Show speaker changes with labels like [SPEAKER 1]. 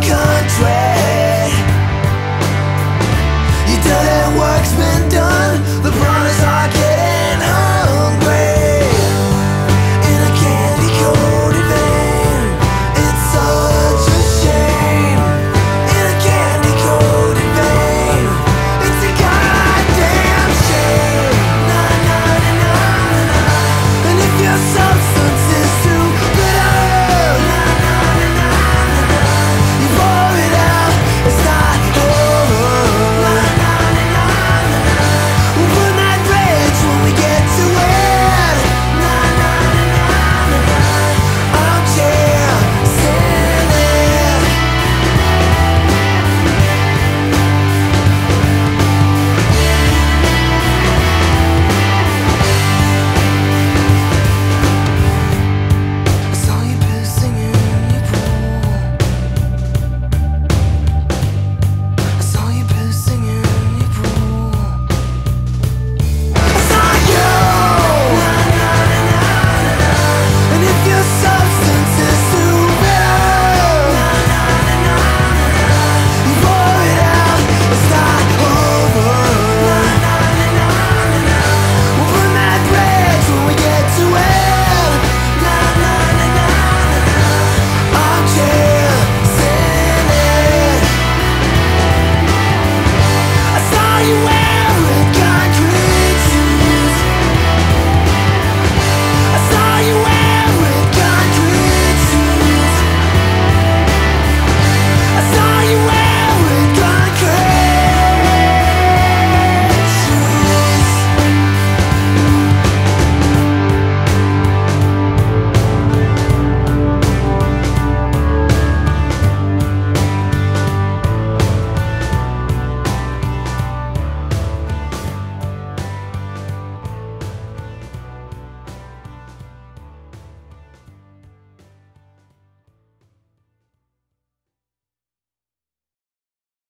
[SPEAKER 1] country.